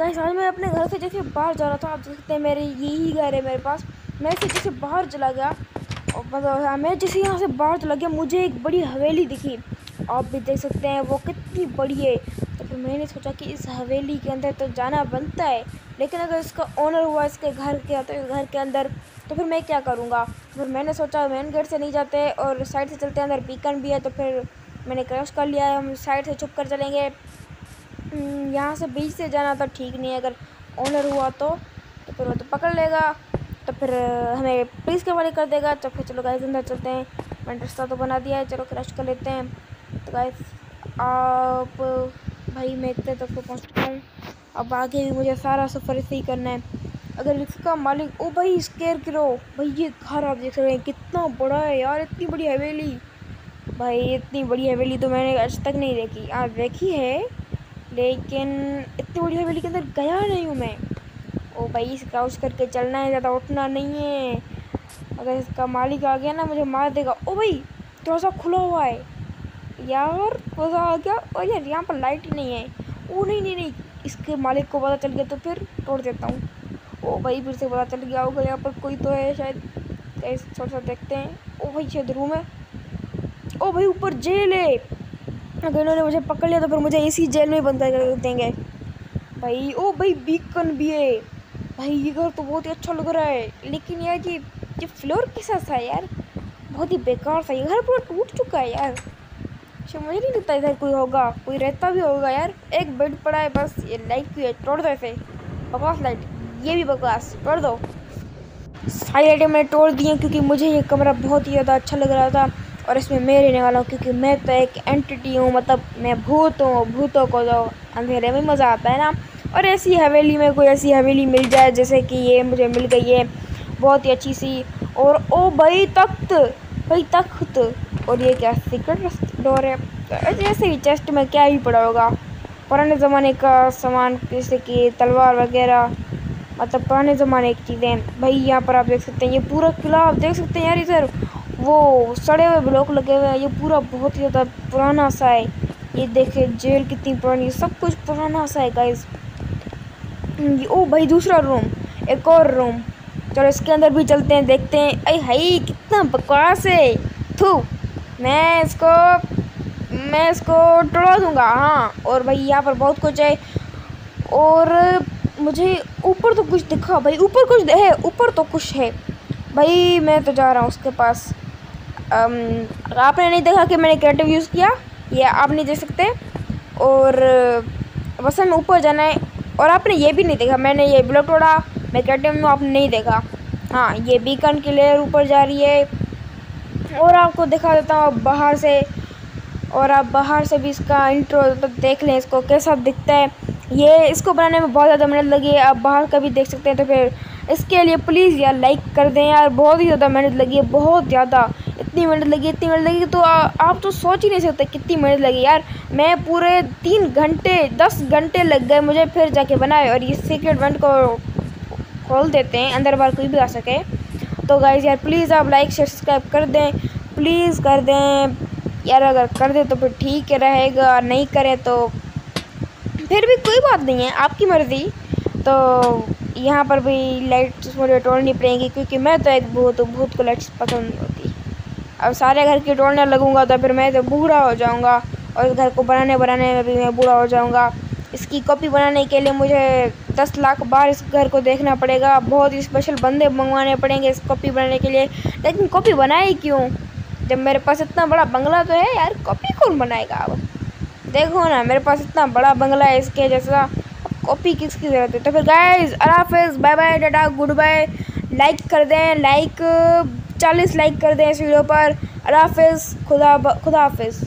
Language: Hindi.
गाइस साल मैं अपने घर से जैसे बाहर जा रहा था, आप देख सकते हैं मेरे यही घर है मेरे पास। मैं से जैसे बाहर चला गया और मतलब मैं जैसे यहाँ से बाहर चला गया, मुझे एक बड़ी हवेली दिखी। आप भी देख सकते हैं, वो कितनी बड़ी है। तो फिर मैंने सोचा कि इस हवेली के अंदर तो जाना बनता है, लेकिन अगर इसका ओनर हुआ इसके घर के तो घर के अंदर तो फिर मैं क्या करूँगा? फिर मैंने सोचा मेन गेट से नहीं जाते और साइड से चलते हैं, अंदर बीकन भी है तो फिर मैंने क्रॉस कर लिया है। हम साइड से छुप कर चलेंगे। यहाँ से बीच से जाना तो ठीक नहीं है। अगर ओनर हुआ तो तो फिर वो तो पकड़ लेगा तो फिर हमें पुलिस के वाले कर देगा। तो फिर चलो गाइस अंदर चलते हैं। मैंने रास्ता तो बना दिया है, चलो क्रश कर लेते हैं। तो गाइस आप, भाई मैं इतने तक तो पहुँच चुका हूँ। अब आगे भी मुझे सारा सफ़र ऐसे ही करना है। अगर इसका मालिक, ओ भाई स्केयर करो। भाई, ये घर आप देख रहे हैं, कितना बड़ा है यार, इतनी बड़ी हवेली। भाई, इतनी बड़ी हवेली तो मैंने आज तक नहीं देखी। आज देखी है लेकिन इतनी बड़ी हवेली के अंदर गया नहीं हूँ मैं। ओ भाई, इस क्राउच करके चलना है, ज़्यादा उठना नहीं है। अगर इसका मालिक आ गया ना, मुझे मार देगा। ओ भाई थोड़ा सा खुला हुआ है। यार थोड़ा आ गया। और यार, यहाँ पर लाइट ही नहीं है। ओ नहीं नहीं नहीं, इसके मालिक को पता चल गया तो फिर तोड़ देता हूँ। ओ भाई, फिर से पता चल गया होगा, यहाँ पर कोई तो है शायद। थोड़ा सा देखते हैं। ओ भाई, शायद रूम है। ओ भाई, ऊपर जेल है। अगर इन्होंने मुझे पकड़ लिया तो फिर मुझे इसी जेल में बंद कर देंगे। भाई, ओ भाई बीकन भी है। भाई, ये घर तो बहुत ही अच्छा लग रहा है। लेकिन यार, ये ये फ्लोर कैसा था यार? बहुत ही बेकार था ये घर पूरा टूट चुका है यार। अच्छा मुझे नहीं लगता इधर कोई होगा, कोई रहता भी होगा यार। एक बेड पड़ा है बस, ये लाइट भी है, तोड़ दो ऐसे बकवास लाइट ये भी बकवास, तोड़ दो। सारी लाइटें मैंने तोड़ दी हैं क्योंकि मुझे ये कमरा बहुत ही ज़्यादा अच्छा लग रहा था। और इसमें मैं रहने वाला हूँ क्योंकि मैं तो एक एंटिटी हूँ मतलब मैं भूत हूँ, भूतों को तो अंधेरे में मज़ा आता है ना। और ऐसी हवेली में कोई ऐसी हवेली मिल जाए, जैसे कि ये मुझे मिल गई है, बहुत ही अच्छी सी। और ओ भाई तख्त भाई तख्त। और ये क्या सीक्रेट डोर है? जैसे ही चेस्ट में क्या ही पड़ा होगा। पुराने ज़माने का सामान, जैसे कि तलवार वगैरह मतलब पुराने ज़माने की चीज़ें। भाई यहाँ पर आप देख सकते हैं, ये पूरा किला आप देख सकते हैं यार इधर। वो सड़े हुए ब्लॉक लगे हुए हैं। ये पूरा बहुत ही ज़्यादा पुराना सा है। ये देखे, जेल कितनी पुरानी है। सब कुछ पुराना सा है गाइस ओ भाई, दूसरा रूम एक और रूम चलो, इसके अंदर भी चलते हैं, देखते हैं। अरे हाई कितना बकवास है। थू, मैं इसको मैं इसको टोड़ा दूँगा। हाँ और भाई, यहाँ पर बहुत कुछ है। और मुझे ऊपर तो कुछ दिखा। भाई, ऊपर कुछ है, ऊपर तो कुछ है। भाई, मैं तो जा रहा हूँ उसके पास। आपने नहीं देखा कि मैंने क्रिएटिव यूज़ किया? ये आप नहीं देख सकते। और, बस हमें ऊपर जाना है। और आपने ये भी नहीं देखा, मैंने ये ब्लॉक तोड़ा, मैं क्रिएटिव में आपने नहीं देखा। हाँ ये बीकन की लेयर ऊपर जा रही है। और आपको दिखा देता हूँ बाहर से, और आप बाहर से भी इसका इंट्रो तो देख लें, इसको कैसा दिखता है। ये, इसको बनाने में बहुत ज़्यादा मेहनत लगी है, आप बाहर का भी देख सकते हैं। तो फिर, इसके लिए प्लीज़ यार लाइक कर दें यार, बहुत ही ज़्यादा मेहनत लगी है, बहुत ज़्यादा। इतनी मेहनत लगी इतनी मेहनत लगी तो आ, आप तो सोच ही नहीं सकते कितनी मेहनत लगी यार। मैं पूरे तीन घंटे दस घंटे लग गए मुझे फिर जाके बनाए और ये सीक्रेट वेंट को खोल देते हैं अंदर बार कोई भी आ सके। तो गाइज़ यार प्लीज़ आप लाइक शेयर सब्सक्राइब कर दें। प्लीज़ कर दें। यार अगर कर दें तो फिर ठीक रहेगा नहीं करें तो फिर भी कोई बात नहीं है आपकी मर्ज़ी। तो यहाँ पर भी लाइट्स मुझे तोड़नी पड़ेंगी क्योंकि मैं तो एक भूत भूत को लाइट्स पसंद अब सारे घर की तोड़ने लगूँगा तो फिर मैं तो बूढ़ा हो जाऊँगा और इस घर को बनाने बनाने में भी मैं बूढ़ा हो जाऊँगा। इसकी कॉपी बनाने के लिए मुझे दस लाख बार इस घर को देखना पड़ेगा। बहुत ही स्पेशल बंदे मंगवाने पड़ेंगे इस कॉपी बनाने के लिए। लेकिन कॉपी बनाए क्यों? जब मेरे पास इतना बड़ा बंगला तो है यार, कॉपी कौन बनाएगा अब? देखो ना, मेरे पास इतना बड़ा बंगला है इसके जैसा। कॉपी किसकी ज़रूरत है? तो फिर guys अलाफिज़ bye bye tata good bye like कर दें लाइक चालीस लाइक कर दें इस वीडियो पर। अलाफिज़ खुदा खुदा हाफिज़।